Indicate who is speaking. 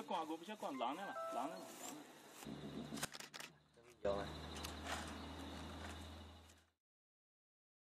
Speaker 1: 想管，我不想光狼来了，狼，来了。